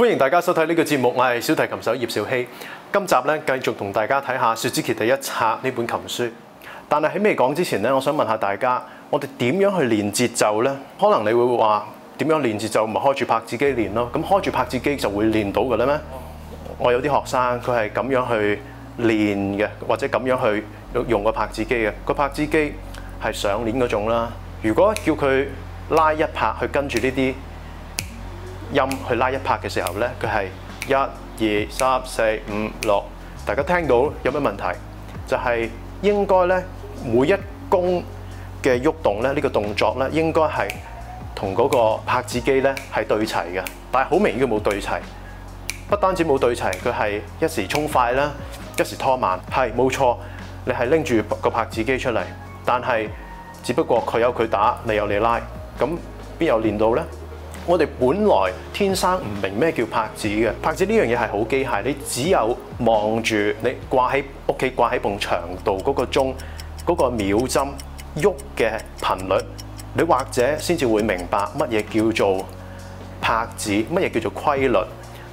歡迎大家收睇呢個節目，我係小提琴手葉兆熙。今集咧繼續同大家睇下《薛之傑第一冊》呢本琴書。但係喺未講之前咧，我想問下大家，我哋點樣去練節奏呢？可能你會話點樣練節奏？咪開住拍子機練咯。咁開住拍子機就會練到嘅咧咩？我有啲學生佢係咁樣去練嘅，或者咁樣去用個拍子機嘅。個拍子機係上鏈嗰種啦。如果叫佢拉一拍去跟住呢啲音去拉一拍嘅時候咧，佢係一、二、三、四、五、六。大家聽到有咩問題？就係、是、應該咧，每一弓嘅喐動咧，呢、這個動作咧，應該係同嗰個拍子機咧係對齊嘅。但係好明顯佢冇對齊，不單止冇對齊，佢係一時衝快啦，一時拖慢。係冇錯，你係拎住個拍子機出嚟，但係只不過佢有佢打，你有你拉，咁邊有練到呢？我哋本來天生唔明咩叫拍子嘅，拍子呢樣嘢係好機械，你只有望住你掛喺屋企掛喺埲牆度嗰個鐘嗰個秒針喐嘅頻率，你或者先至會明白乜嘢叫做拍子，乜嘢叫做規律。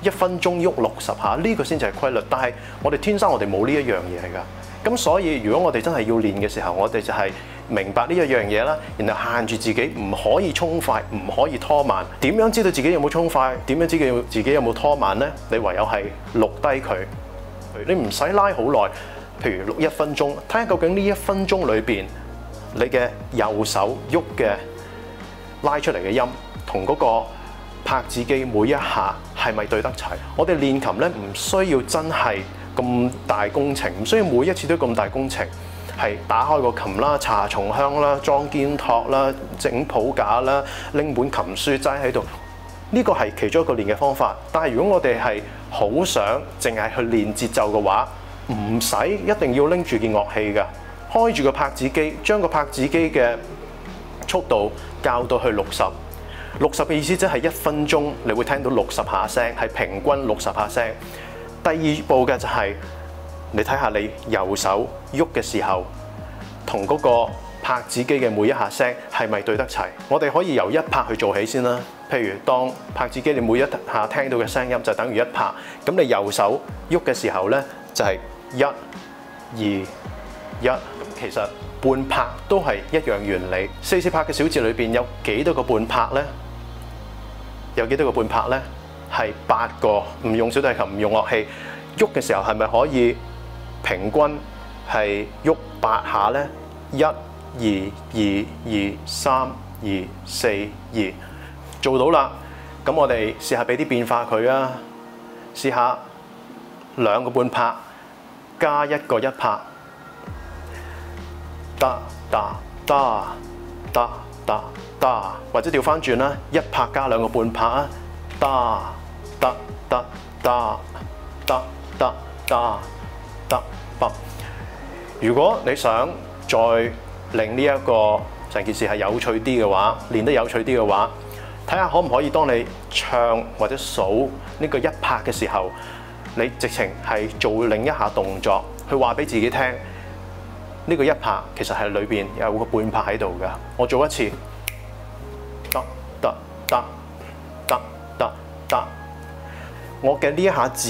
一分鐘喐六十下，呢個先至係規律。但係我哋天生我哋冇呢一樣嘢㗎，咁所以如果我哋真係要練嘅時候，我哋就係明白呢一樣嘢啦，然後限住自己唔可以衝快，唔可以拖慢。點樣知道自己有冇衝快？點樣知道自己有冇拖慢呢？你唯有係錄低佢，你唔使拉好耐。譬如錄一分鐘，睇下究竟呢一分鐘裏邊你嘅右手喐嘅拉出嚟嘅音同嗰個拍子機每一下係咪對得齊？我哋練琴咧，唔需要真係咁大工程，唔需要每一次都咁大工程，係打開個琴啦、搽松香啦、裝肩托啦、整譜架啦、拎本琴書齋喺度，呢個係其中一個練嘅方法。但係如果我哋係好想淨係去練節奏嘅話，唔使一定要拎住件樂器㗎，開住個拍子機，將個拍子機嘅速度校到去六十。六十嘅意思即係一分鐘，你會聽到六十下聲，係平均六十下聲。第二步嘅就係、你睇下你右手喐嘅時候，同嗰個拍子機嘅每一下聲係咪對得齊？我哋可以由一拍去做起先啦。譬如當拍子機你每一下聽到嘅聲音就等於一拍，咁你右手喐嘅時候呢，就係一、二、一。其實半拍都係一樣原理。四四拍嘅小節裏邊有幾多個半拍呢？有幾多個半拍呢？係八個。唔用小提琴，唔用樂器，喐嘅時候係咪可以平均係喐八下呢？一、二、二、二、三、二、四、二，做到啦。咁我哋試下俾啲變化佢啊！試下兩個半拍加一個一拍，得得得得得。得，或者調翻轉啦，一拍加兩個半拍啊，得得得得得得得得不。如果你想再令呢一個成件事係有趣啲嘅話，練得有趣啲嘅話，睇下可唔可以當你唱或者數呢個一拍嘅時候，你直情係做另一下動作，去話俾自己聽，呢個一拍其實係裏邊有個半拍喺度㗎。我做一次。得得得得得，我嘅呢一下子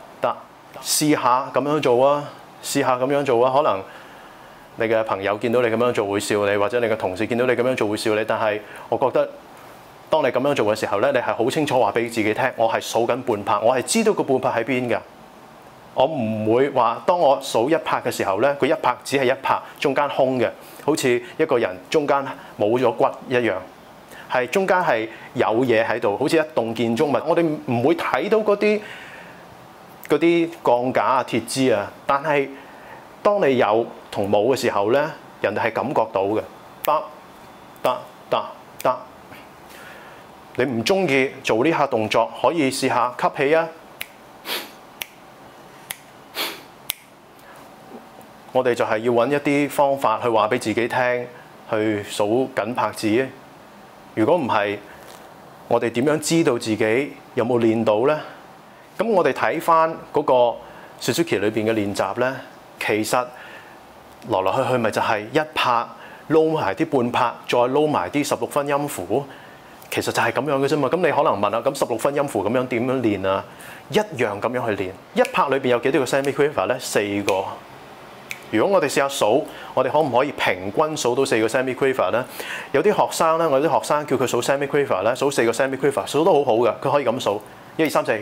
試下咁樣做啊！試下咁樣做啊！可能你嘅朋友見到你咁樣做會笑你，或者你嘅同事見到你咁樣做會笑你。但係我覺得，當你咁樣做嘅時候咧，你係好清楚話俾自己聽，我係數緊半拍，我係知道個半拍喺邊㗎。我唔會話當我數一拍嘅時候咧，佢一拍只係一拍，中間空嘅，好似一個人中間冇咗骨一樣。係中間係有嘢喺度，好似一棟建築物。我哋唔會睇到嗰啲嗰啲鋼架啊、鐵枝啊，但係當你有同冇嘅時候咧，人哋係感覺到嘅，得得得得。你唔中意做呢下動作，可以試下吸氣啊。我哋就係要揾一啲方法去話俾自己聽，去數緊拍子。如果唔係，我哋點樣知道自己有冇練到咧？咁我哋睇翻嗰個 Suzuki 裏邊嘅練習呢，其實來來去去咪就係一拍撈埋啲半拍，再撈埋啲十六分音符，其實就係咁樣嘅啫嘛。咁你可能問啊，咁十六分音符咁樣點樣練啊？一樣咁樣去練。一拍裏邊有幾多個 semiquaver 咧？四個。如果我哋試下數，我哋可唔可以平均數到四個 semiquaver 咧？有啲學生咧，我啲學生叫佢數 semiquaver 咧，數四個 semiquaver，數得好好嘅，佢可以咁數：一二三四，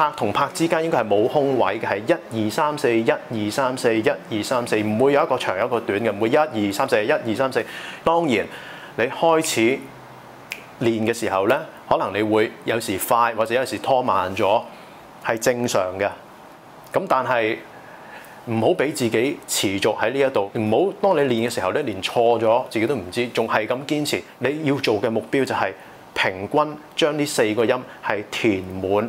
拍同拍之間應該係冇空位嘅，係一二三四，一二三四，一二三四，唔會有一個長一個短嘅，唔會一二三四，一二三四。當然，你開始練嘅時候咧，可能你會有時快或者有時拖慢咗，係正常嘅。咁但係唔好俾自己持續喺呢一度，唔好當你練嘅時候咧練錯咗，自己都唔知，仲係咁堅持。你要做嘅目標就係。平均將呢四個音係填滿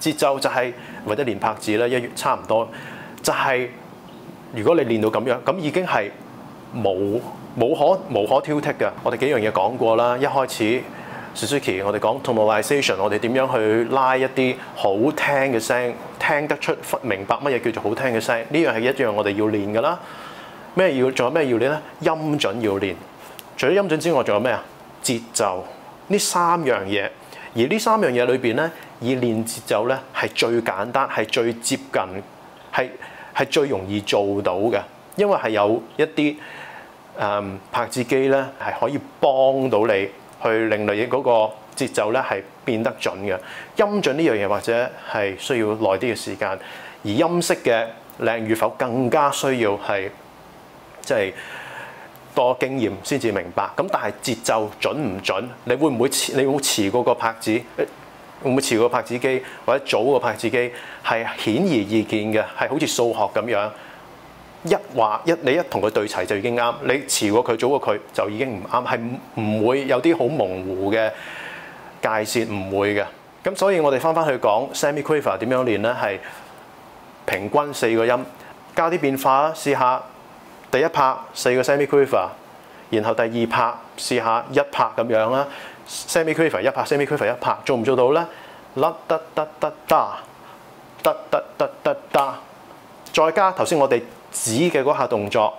節奏就係、是、或者練拍子咧，一月差唔多。就係、如果你練到咁樣，咁已經係無無可無可挑剔嘅。我哋幾樣嘢講過啦。一開始 Suzuki 我哋講 tonalization，我哋點樣去拉一啲好聽嘅聲，聽得出明白乜嘢叫做好聽嘅聲。呢樣係一樣我哋要練㗎啦。咩要？仲有咩要練咧？音準要練。除咗音準之外，仲有咩啊？節奏呢三樣嘢，而呢三樣嘢裏邊咧，以練節奏咧係最簡單，係最接近，係係最容易做到嘅，因為係有一啲誒、拍子機咧係可以幫到你去令你嗰個節奏咧係變得準嘅。音準呢樣嘢或者係需要耐啲嘅時間，而音色嘅靚與否更加需要係即係。多經驗先至明白，咁但係節奏準唔準？你會唔會遲？你會唔會遲過個拍子？會唔會遲過拍子機或者早過拍子機？係顯而易見嘅，係好似數學咁樣，一話一你一同佢對齊就已經啱。你遲過佢早過佢就已經唔啱，係唔會有啲好模糊嘅界線，唔會嘅。咁所以我哋翻翻去講 semiquaver 點樣練咧，係平均四個音，加啲變化啦，試下。第一拍四個 semiquaver，然後第二拍試下一拍咁樣啦，semiquaver 一拍 semiquaver 一拍，做唔做到咧？啦得得得得，得得得得得，再加頭先我哋指嘅嗰下動作，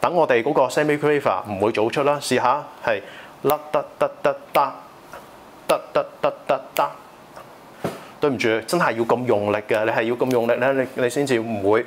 等我哋嗰個 semiquaver 唔會早出啦。試下係啦得得得得，得得得得得，對唔住，真係要咁用力嘅，你係要咁用力咧，你你先至唔會。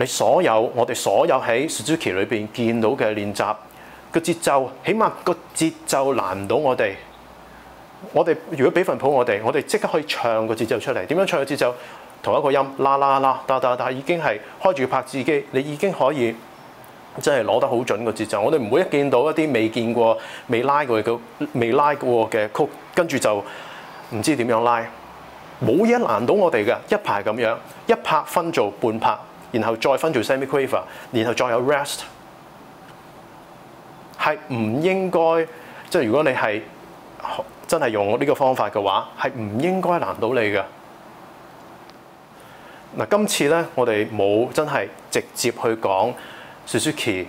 你所有我哋所有喺 Suzuki 裏邊見到嘅練習個節奏，起碼個節奏難唔到我哋。我哋如果俾份譜我哋，我哋即刻可以唱個節奏出嚟。點樣唱個節奏？同一個音啦啦啦，噠噠噠，已經係開住拍子機，你已經可以即係攞得好準個節奏。我哋唔會一見到一啲未見過、未拉過嘅、未拉過嘅曲，跟住就唔知點樣拉。冇嘢難到我哋嘅，一排咁樣，一拍分做半拍。然後再分做 semiquaver，然後再有 rest，係唔應該即係如果你係真係用我呢個方法嘅話，係唔應該難到你嘅。嗱，今次咧，我哋冇真係直接去講 Suzuki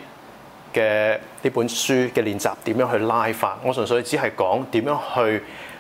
嘅呢本書嘅練習點樣去拉法，我純粹只係講點樣去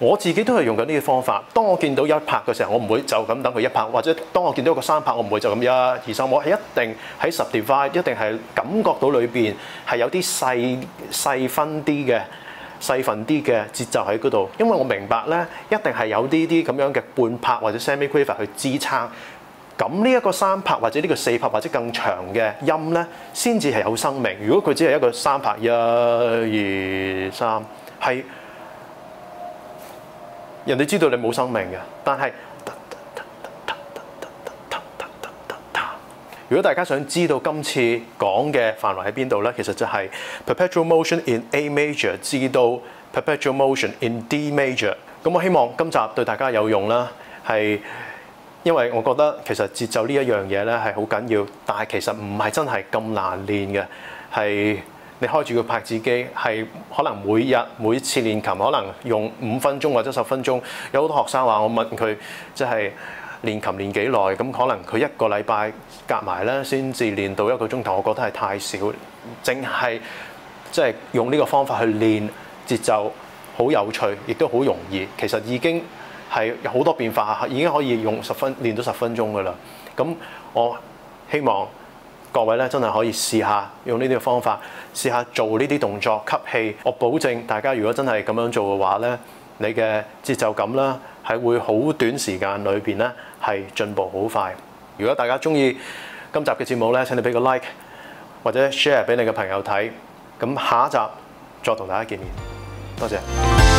我自己都係用緊呢個方法。當我見到一拍嘅時候，我唔會就咁等佢一拍；或者當我見到一個三拍，我唔會就咁一二三。我係一定喺十 divide，一定係感覺到裏邊係有啲細細分啲嘅細份啲嘅節奏喺嗰度。因為我明白咧，一定係有啲啲咁樣嘅半拍或者 semi quaver 去支撐。咁呢一個三拍或者呢個四拍或者更長嘅音咧，先至係有生命。如果佢只係一個三拍，一二三，係。人哋知道你冇生命嘅，但係，如果大家想知道今次講嘅範圍喺邊度咧，其實就係 perpetual motion in A major 至到 perpetual motion in D major。咁我希望今集對大家有用啦，係因為我覺得其實節奏呢一樣嘢咧係好緊要，但係其實唔係真係咁難練嘅，係。你開住個拍子機，係可能每日每次練琴，可能用五分鐘或者十分鐘。有好多學生話：我問佢即係練琴練幾耐？咁可能佢一個禮拜夾埋咧，先至練到一個鐘頭。我覺得係太少，淨係即係用呢個方法去練節奏，好有趣，亦都好容易。其實已經係好多變化，已經可以用十分練到十分鐘㗎喇。咁我希望。各位咧真係可以試下用呢啲方法，試下做呢啲動作吸氣。我保證大家如果真係咁樣做嘅話咧，你嘅節奏感啦係會好短時間裏邊咧係進步好快。如果大家中意今集嘅節目咧，請你俾個 like 或者 share 俾你嘅朋友睇。咁下一集再同大家見面，多謝。